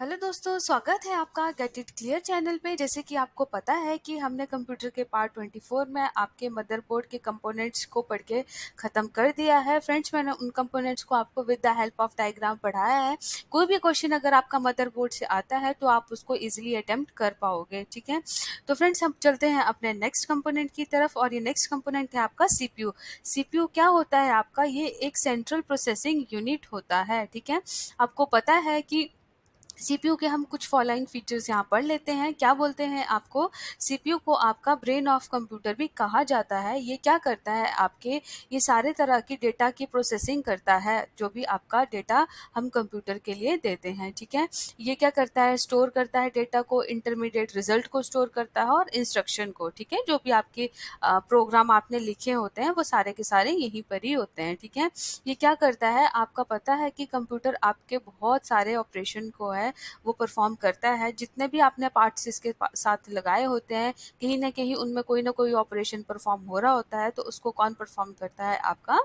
Hello दोस्तों, स्वागत है आपका गेट इट क्लियर चैनल पे। जैसे कि आपको पता है कि हमने कंप्यूटर के पार्ट 24 में आपके मदरबोर्ड के कंपोनेंट्स को पढ़ के ख़त्म कर दिया है। फ्रेंड्स, मैंने उन कंपोनेंट्स को आपको with the help of diagram पढ़ाया है। कोई भी क्वेश्चन अगर आपका मदरबोर्ड से आता है तो आप उसको ईजिली अटेम्प्ट कर पाओगे, ठीक है? तो फ्रेंड्स, हम चलते हैं अपने नेक्स्ट कंपोनेंट की तरफ़ और ये नेक्स्ट कंपोनेंट है आपका सीपीयू सीपीयू क्या होता है आपका? ये एक सेंट्रल प्रोसेसिंग यूनिट होता है, ठीक है? आपको पता है कि सीपीयू के हम कुछ फॉलोइंग फीचर्स यहाँ पढ़ लेते हैं। क्या बोलते हैं आपको? सीपीयू को आपका ब्रेन ऑफ़ कंप्यूटर भी कहा जाता है। ये क्या करता है? आपके ये सारे तरह की डेटा की प्रोसेसिंग करता है, जो भी आपका डेटा हम कंप्यूटर के लिए देते हैं, ठीक है? ये क्या करता है? स्टोर करता है डेटा को इंटरमीडिएट रिज़ल्ट को स्टोर करता है और इंस्ट्रक्शन को, ठीक है? जो भी आपके प्रोग्राम आपने लिखे होते हैं, वो सारे के सारे यहीं पर ही होते हैं, ठीक है? ये क्या करता है? आपका पता है कि कंप्यूटर आपके बहुत सारे ऑपरेशन को है है, वो परफॉर्म करता है। जितने भी आपने पार्ट्स इसके साथ लगाए होते हैं, कहीं ना कहीं उनमें कोई ना कोई ऑपरेशन परफॉर्म हो रहा होता है तो उसको कौन परफॉर्म करता है आपका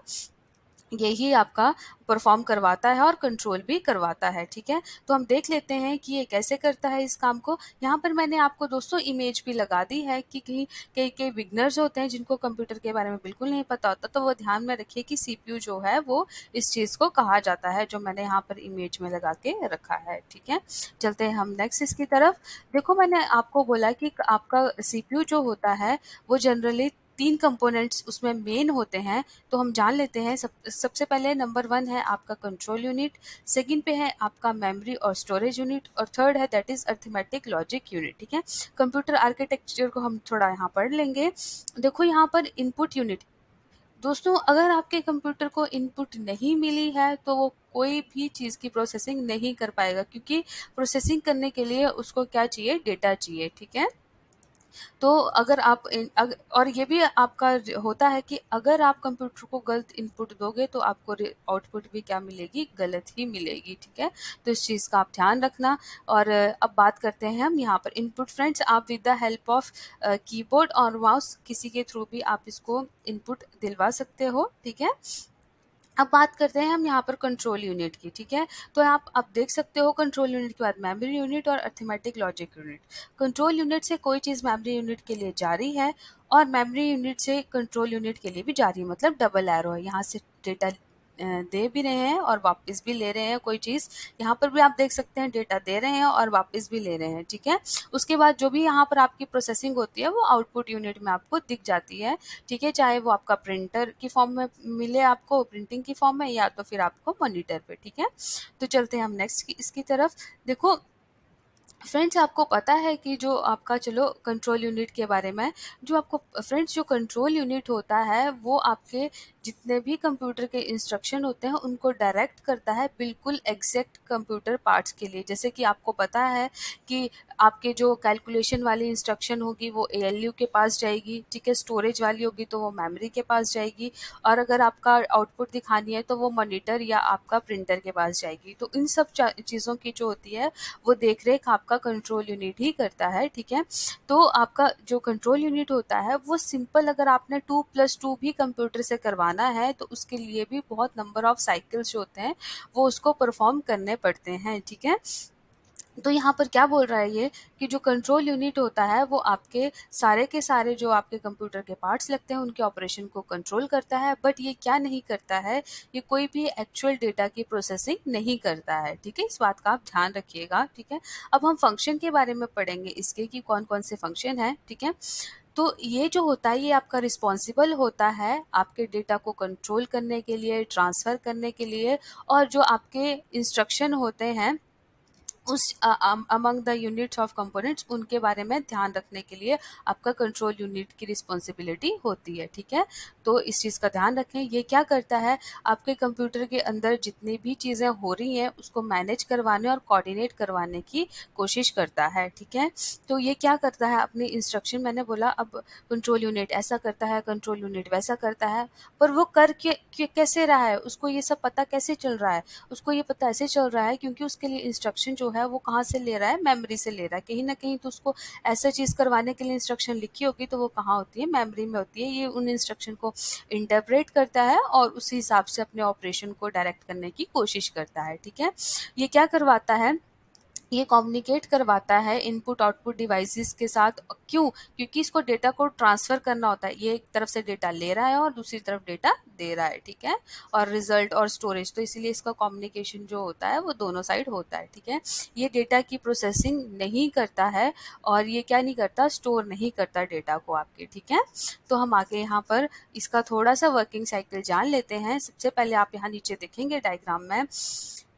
यही आपका परफॉर्म करवाता है और कंट्रोल भी करवाता है, ठीक है? तो हम देख लेते हैं कि ये कैसे करता है इस काम को। यहाँ पर मैंने आपको दोस्तों इमेज भी लगा दी है कि कहीं, कई कई बिगनर्स होते हैं जिनको कंप्यूटर के बारे में बिल्कुल नहीं पता होता तो वो ध्यान में रखिए कि सीपीयू जो है वो इस चीज़ को कहा जाता है, जो मैंने यहाँ पर इमेज में लगा के रखा है, ठीक है? चलते हैं हम नेक्स्ट इसकी तरफ़। देखो मैंने आपको बोला कि आपका सीपीयू जो होता है, वो जनरली तीन कंपोनेंट्स उसमें मेन होते हैं तो हम जान लेते हैं, सब, सबसे पहले नंबर वन है आपका कंट्रोल यूनिट सेकंड पे है आपका मेमोरी और स्टोरेज यूनिट और थर्ड है that is arithmetic logic unit ठीक है? कंप्यूटर आर्किटेक्चर को हम थोड़ा यहाँ पढ़ लेंगे। देखो यहाँ पर इनपुट यूनिट दोस्तों, अगर आपके कंप्यूटर को इनपुट नहीं मिली है तो वो कोई भी चीज़ की प्रोसेसिंग नहीं कर पाएगा, क्योंकि प्रोसेसिंग करने के लिए उसको क्या चाहिए? डेटा चाहिए, ठीक है? तो अगर आप अग, और ये भी आपका होता है कि अगर आप कंप्यूटर को गलत इनपुट दोगे तो आपको आउटपुट भी क्या मिलेगी? गलत ही मिलेगी ठीक है? तो इस चीज़ का आप ध्यान रखना। और अब बात करते हैं हम यहाँ पर इनपुट फ्रेंड्स। आप with the help of keyboard और माउस किसी के थ्रू भी आप इसको इनपुट दिलवा सकते हो ठीक है? अब बात करते हैं हम यहाँ पर कंट्रोल यूनिट की, ठीक है? तो आप अब देख सकते हो कंट्रोल यूनिट के बाद मेमोरी यूनिट और arithmetic logic unit control unit से कोई चीज़ मेमोरी यूनिट के लिए जारी है और मेमोरी यूनिट से कंट्रोल यूनिट के लिए भी जारी है मतलब डबल एरो है। यहाँ से डेटा दे भी रहे हैं और वापस भी ले रहे हैं कोई चीज़। यहाँ पर भी आप देख सकते हैं, डेटा दे रहे हैं और वापस भी ले रहे हैं, ठीक है? उसके बाद जो भी यहाँ पर आपकी प्रोसेसिंग होती है, वो आउटपुट यूनिट में आपको दिख जाती है, ठीक है? चाहे वो आपका प्रिंटर की फॉर्म में मिले आपको प्रिंटिंग की फॉर्म में, या तो फिर आपको मोनिटर पे, ठीक है? तो चलते हैं हम नेक्स्ट इसकी तरफ़। देखो फ्रेंड्स आपको पता है कि जो आपका, चलो कंट्रोल यूनिट के बारे में, जो आपको फ्रेंड्स जो कंट्रोल यूनिट होता है, वो आपके जितने भी कंप्यूटर के इंस्ट्रक्शन होते हैं, उनको डायरेक्ट करता है बिल्कुल एग्जैक्ट कंप्यूटर पार्ट्स के लिए। जैसे कि आपको पता है कि आपके जो कैलकुलेशन वाली इंस्ट्रक्शन होगी, वो ए के पास जाएगी, ठीक है? स्टोरेज वाली होगी तो वो मेमोरी के पास जाएगी। और अगर आपका आउटपुट दिखानी है तो वो मॉनिटर या आपका प्रिंटर के पास जाएगी। तो इन सब चीज़ों की जो होती है, वो देख रेख आपका कंट्रोल यूनिट ही करता है, ठीक है? तो आपका जो कंट्रोल यूनिट होता है, वो सिंपल अगर आपने टू प्लस टू भी कंप्यूटर से करवाना है तो उसके लिए भी बहुत नंबर ऑफ़ साइकिल्स होते हैं, वो उसको परफॉर्म करने पड़ते हैं, ठीक है? तो यहाँ पर क्या बोल रहा है ये कि जो कंट्रोल यूनिट होता है, वो आपके सारे के सारे जो आपके कंप्यूटर के पार्ट्स लगते हैं, उनके ऑपरेशन को कंट्रोल करता है बट ये क्या नहीं करता है? ये कोई भी एक्चुअल डेटा की प्रोसेसिंग नहीं करता है, ठीक है? इस बात का आप ध्यान रखिएगा, ठीक है? अब हम फ़ंक्शन के बारे में पढ़ेंगे इसके कि कौन कौन से फ़ंक्शन है, ठीक है? तो ये जो होता है, ये आपका रिस्पॉन्सिबल होता है आपके डेटा को कंट्रोल करने के लिए ट्रांसफ़र करने के लिए, और जो आपके इंस्ट्रक्शन होते हैं उस among the units of components उनके बारे में ध्यान रखने के लिए आपका कंट्रोल यूनिट की रिस्पॉन्सिबिलिटी होती है, ठीक है? तो इस चीज़ का ध्यान रखें। ये क्या करता है? आपके कंप्यूटर के अंदर जितनी भी चीज़ें हो रही हैं, उसको मैनेज करवाने और कोऑर्डिनेट करवाने की कोशिश करता है, ठीक है? तो ये क्या करता है? अपनी इंस्ट्रक्शन मैंने बोला, अब कंट्रोल यूनिट ऐसा करता है कंट्रोल यूनिट वैसा करता है, पर वो कर कैसे रहा है? उसको ये सब पता कैसे चल रहा है? उसको ये पता ऐसे चल रहा है क्योंकि उसके लिए इंस्ट्रक्शन जो है, वो कहाँ से ले रहा है? मेमोरी से ले रहा है। कहीं ना कहीं तो उसको ऐसा चीज़ करवाने के लिए इंस्ट्रक्शन लिखी होगी तो वो कहाँ होती है? मेमोरी में होती है। ये उन इंस्ट्रक्शन को इंटरप्रेट करता है और उसी हिसाब से अपने ऑपरेशन को डायरेक्ट करने की कोशिश करता है, ठीक है? ये क्या करवाता है? ये कम्युनिकेट करवाता है इनपुट आउटपुट डिवाइसेस के साथ। क्यों? क्योंकि इसको डेटा को ट्रांसफ़र करना होता है। ये एक तरफ़ से डेटा ले रहा है और दूसरी तरफ़ डेटा दे रहा है, ठीक है? और रिज़ल्ट और स्टोरेज तो इसीलिए इसका कम्युनिकेशन जो होता है, वो दोनों साइड होता है, ठीक है? ये डेटा की प्रोसेसिंग नहीं करता है और ये क्या नहीं करता? स्टोर नहीं करता डेटा को आपके, ठीक है? तो हम आगे यहाँ पर इसका थोड़ा सा वर्किंग साइकिल जान लेते हैं। सबसे पहले आप यहाँ नीचे देखेंगे डायग्राम में।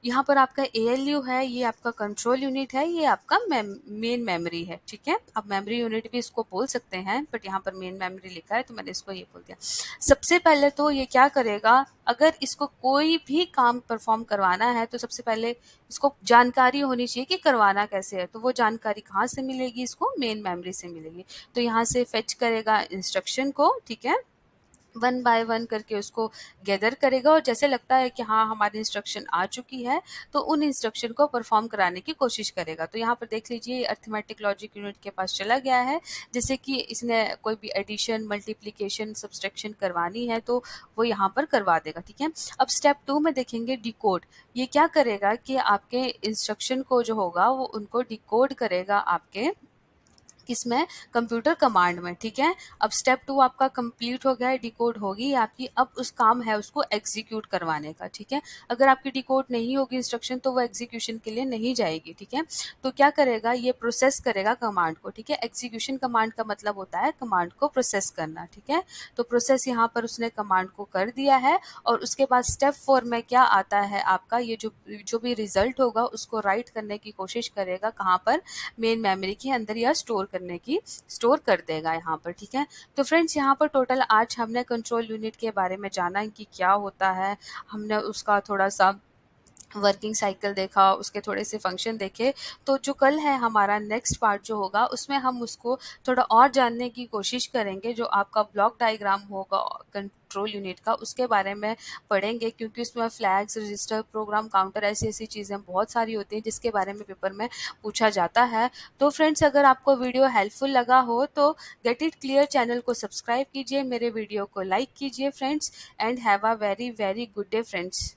यहाँ पर आपका ए है, ये आपका कंट्रोल यूनिट है, ये आपका मेन मेमोरी है, ठीक है? आप मेमोरी यूनिट भी इसको बोल सकते हैं बट यहाँ पर मेन मेमोरी लिखा है तो मैंने इसको ये बोल दिया। सबसे पहले तो ये क्या करेगा, अगर इसको कोई भी काम परफॉर्म करवाना है तो सबसे पहले इसको जानकारी होनी चाहिए कि करवाना कैसे है तो वो जानकारी कहाँ से मिलेगी इसको? मेन मेमोरी से मिलेगी। तो यहाँ से फेच करेगा इंस्ट्रक्शन को, ठीक है? वन बाय वन करके उसको गैदर करेगा और जैसे लगता है कि हाँ हमारी इंस्ट्रक्शन आ चुकी है तो उन इंस्ट्रक्शन को परफॉर्म कराने की कोशिश करेगा। तो यहाँ पर देख लीजिए अर्थमेटिक लॉजिक यूनिट के पास चला गया है। जैसे कि इसने कोई भी एडिशन मल्टीप्लीकेशन सब्सट्रैक्शन करवानी है तो वो यहाँ पर करवा देगा, ठीक है? अब स्टेप टू में देखेंगे डिकोड ये क्या करेगा कि आपके इंस्ट्रक्शन को जो होगा, वो उनको डिकोड करेगा आपके किसमें कंप्यूटर कमांड में, ठीक है? अब स्टेप टू आपका कंप्लीट हो गया है डिकोड होगी आपकी, अब उस काम है उसको एग्जीक्यूट करवाने का, ठीक है? अगर आपकी डिकोड नहीं होगी इंस्ट्रक्शन तो वो एग्जीक्यूशन के लिए नहीं जाएगी, ठीक है? तो क्या करेगा? ये प्रोसेस करेगा कमांड को, ठीक है? एग्जीक्यूशन कमांड का मतलब होता है कमांड को प्रोसेस करना, ठीक है? तो प्रोसेस यहाँ पर उसने कमांड को कर दिया है और उसके बाद स्टेप फोर में क्या आता है आपका? ये जो जो भी रिज़ल्ट होगा, उसको राइट करने की कोशिश करेगा कहाँ पर? मेन मेमोरी के अंदर या स्टोर करने की स्टोर कर देगा यहाँ पर, ठीक है? तो फ्रेंड्स यहाँ पर टोटल आज हमने कंट्रोल यूनिट के बारे में जाना कि क्या होता है, हमने उसका थोड़ा सा वर्किंग साइकिल देखा, उसके थोड़े से फ़ंक्शन देखे तो जो कल है हमारा नेक्स्ट पार्ट जो होगा, उसमें हम उसको थोड़ा और जानने की कोशिश करेंगे, जो आपका ब्लॉक डायग्राम होगा कंट्रोल यूनिट का, उसके बारे में पढ़ेंगे, क्योंकि उसमें फ्लैग्स रजिस्टर प्रोग्राम काउंटर ऐसी ऐसी चीज़ें बहुत सारी होती हैं, जिसके बारे में पेपर में पूछा जाता है। तो फ्रेंड्स अगर आपको वीडियो हेल्पफुल लगा हो तो गेट इट क्लियर चैनल को सब्सक्राइब कीजिए, मेरे वीडियो को लाइक कीजिए friends and have a very very good day friends